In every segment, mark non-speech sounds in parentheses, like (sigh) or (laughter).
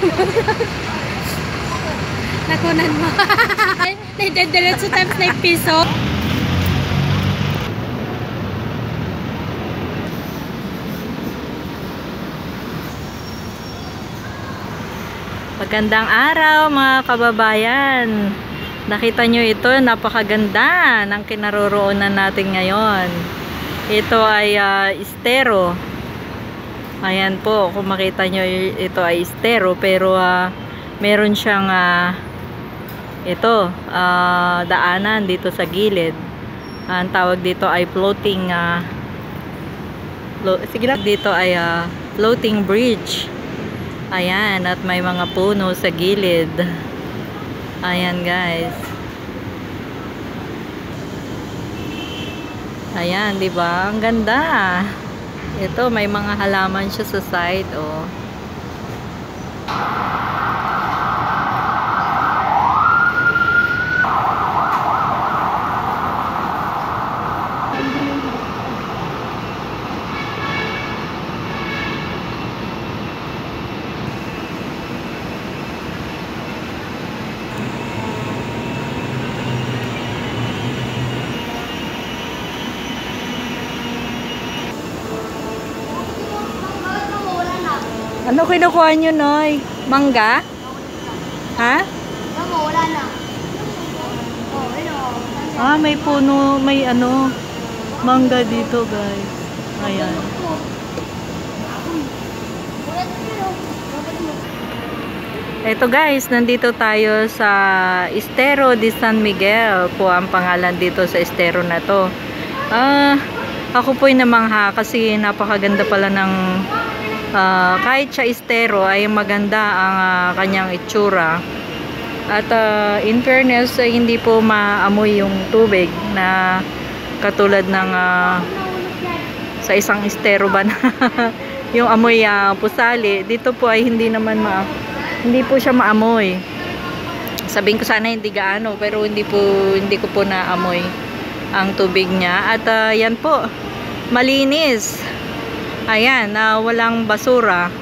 (laughs) Nakunan mo. (laughs) Nadidiretso times na piso. Magandang araw mga kababayan. Nakita nyo ito, napakaganda ng kinaroroonan natin ngayon. Ito ay uh, estero. Ayan po, kung makita nyo ito ay estero pero uh, meron siyang uh, ito, uh, daanan dito sa gilid. Ang tawag dito ay floating uh, sige lang, dito ay uh, floating bridge. Ayan, at may mga puno sa gilid. Ayan, guys. Ayan, 'di ba? Ang ganda. Ito, may mga halaman siya sa side, oh. Ano kinukuha nyo, Noy? Mangga? Ha? Mama, wala na. Oh, ano? Ah, may puno, may ano, mangga dito, guys. Ayan. Ito guys, nandito tayo sa Estero de San Miguel po ang pangalan dito sa Estero na to. Ah, ako po'y namangha kasi napakaganda pala ng uh, kahit siya estero ay maganda ang uh, kanyang itsura. At uh, in fairness ay hindi po maamoy yung tubig na katulad ng uh, sa isang estero ba na (laughs) yung amoy uh, pusali. Dito po ay hindi naman ma hindi po siya maamoy. Sabihin ko sana hindi gaano pero hindi po hindi ko po naamoy ang tubig niya. At uh, yan po malinis ayan na uh, walang basura.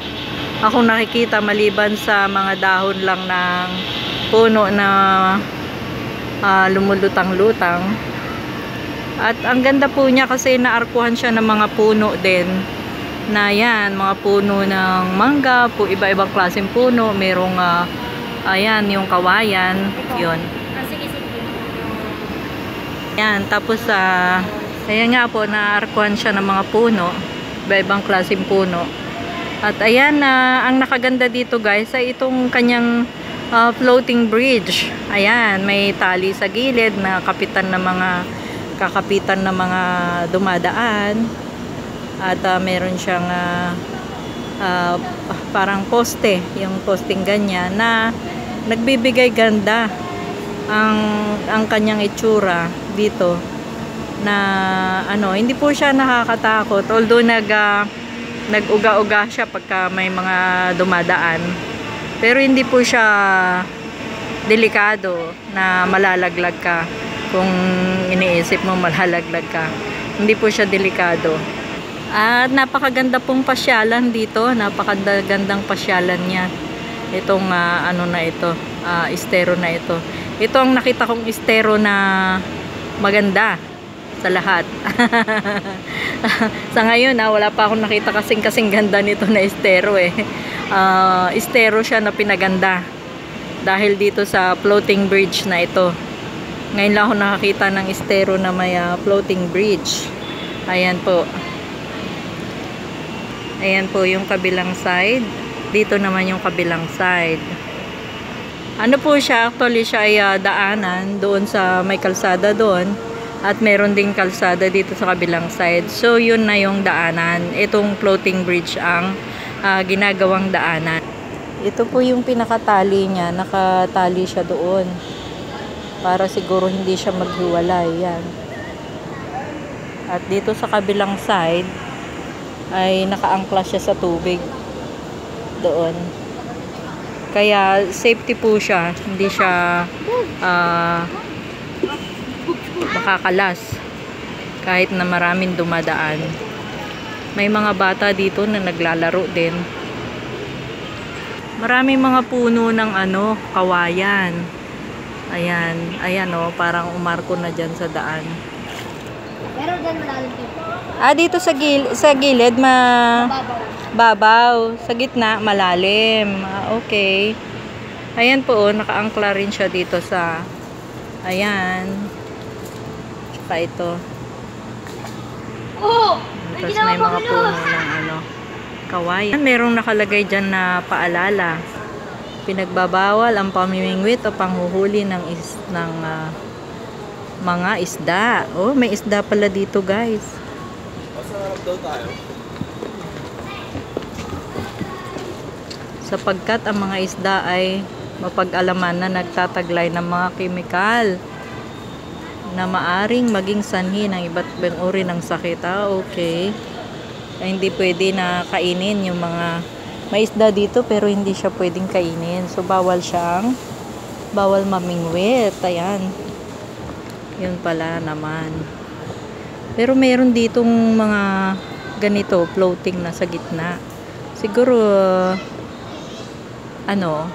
Ako nakikita maliban sa mga dahon lang ng puno na uh, lumulutang-lutang. At ang ganda po niya kasi naarkuhan siya ng mga puno din. Na yan, mga puno ng mangga po, iba-ibang klaseng puno. Merong uh, ayan, yung kawayan. Yun. Yan, tapos uh, ayan nga po, naarkuhan siya ng mga puno iba-ibang klaseng puno. At ayan uh, ang nakaganda dito guys ay itong kanyang uh, floating bridge. Ayan, may tali sa gilid na kapitan ng mga kakapitan ng mga dumadaan. At uh, meron siyang uh, uh, parang poste, yung posting ganyan na nagbibigay ganda ang ang kanyang itsura dito na ano, hindi po siya nakakatakot. Although nag uh, nag-uga-uga siya pagka may mga dumadaan. Pero hindi po siya delikado na malalaglag ka kung iniisip mo malalaglag ka. Hindi po siya delikado. At napakaganda pong pasyalan dito. Napakagandang pasyalan niya. Itong uh, ano na ito, uh, estero na ito. Ito ang nakita kong estero na maganda sa lahat. (laughs) sa ngayon, ah, wala pa akong nakita kasing kasing ganda nito na estero eh. Uh, estero siya na pinaganda dahil dito sa floating bridge na ito. Ngayon lang ako nakakita ng estero na may uh, floating bridge. Ayan po. Ayan po yung kabilang side. Dito naman yung kabilang side. Ano po siya? Actually siya ay uh, daanan doon sa may kalsada doon at meron ding kalsada dito sa kabilang side. So, yun na yung daanan. Itong floating bridge ang uh, ginagawang daanan. Ito po yung pinakatali niya. Nakatali siya doon. Para siguro hindi siya maghiwalay. Yan. At dito sa kabilang side, ay nakaangkla siya sa tubig. Doon. Kaya, safety po siya. Hindi siya uh, makakalas kahit na maraming dumadaan may mga bata dito na naglalaro din Maraming mga puno ng ano, kawayan. Ayan, ayan oh, parang umarko na dyan sa daan. Pero dyan malalim dito. Ah, dito sa, gil sa gilid, ma Babaw. babaw. Sa gitna, malalim. Ah, okay. Ayan po, oh, nakaangkla rin siya dito sa, ayan. Tsaka ito. Oh! Tapos may mga puno ng ano, kawayan. Merong nakalagay dyan na paalala. Pinagbabawal ang pamimingwit o panghuhuli ng, is, ng ah, mga isda. Oh, may isda pala dito guys. Masarap daw tayo. sapagkat ang mga isda ay mapag-alaman na nagtataglay ng mga kemikal na maaring maging sanhi ng iba't ibang uri ng sakit. Ah, okay. Ay, hindi pwede na kainin yung mga may isda dito pero hindi siya pwedeng kainin. So, bawal siyang bawal mamingwit. Ayan. Yun pala naman. Pero meron ditong mga ganito, floating na sa gitna. Siguro, ano,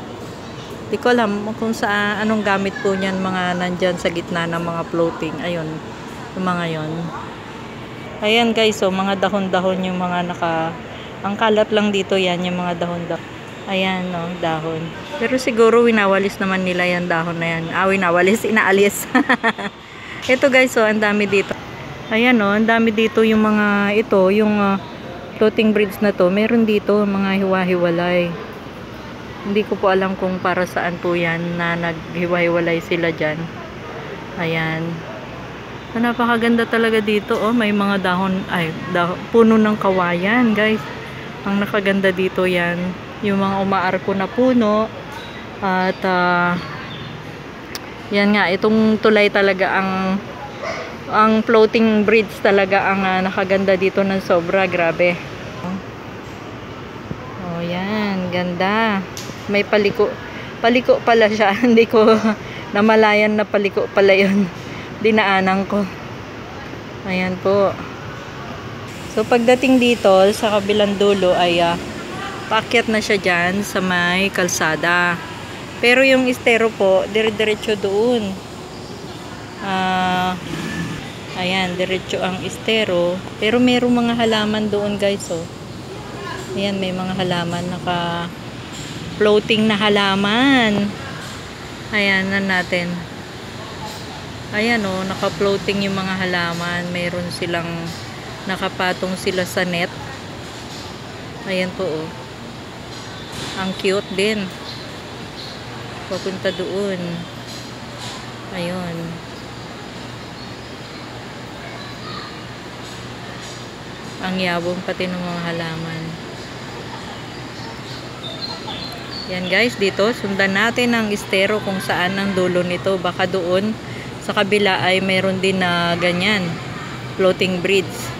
di ko alam kung sa anong gamit po niyan mga nandyan sa gitna ng mga floating. Ayun, yung mga yon. Ayan guys, so mga dahon-dahon yung mga naka, ang kalat lang dito yan, yung mga dahon-dahon. Ayan, no, dahon. Pero siguro winawalis naman nila yan dahon na yan. Ah, winawalis, (laughs) inaalis. (laughs) ito guys, so ang dami dito. Ayan, no, ang dami dito yung mga, ito, yung ah, floating bridge na to. Meron dito mga hiwa-hiwalay. Hindi ko po alam kung para saan po yan na naghiwa-hiwalay sila dyan. Ayan. Ah, Napakaganda talaga dito. Oh, may mga dahon, ay, dahon, puno ng kawayan, guys. Ang nakaganda dito yan. Yung mga umaarko na puno. At, ah, yan nga, itong tulay talaga ang ang floating bridge talaga ang ah, nakaganda dito ng sobra. Grabe. Oh, yan. Ganda. May paliko. Paliko pala siya. (laughs) Hindi ko namalayan na paliko pala yun. Dinaanan ko. Ayan po. So, pagdating dito, sa kabilang dulo ay ah, paakyat na siya dyan sa may kalsada. Pero yung estero po, dire-diretso doon. Ah, ayan, diretso ang estero. Pero merong mga halaman doon guys, oh. Ayan, may mga halaman naka floating na halaman. Ayan na natin. Ayan oh, naka-floating yung mga halaman. Mayroon silang nakapatong sila sa net. Ayan po oh. Ang cute din. Papunta doon. Ayun. Ang yabong pati ng mga halaman. Yan guys, dito sundan natin ang estero kung saan ang dulo nito. Baka doon sa kabila ay meron din na ganyan, floating bridge.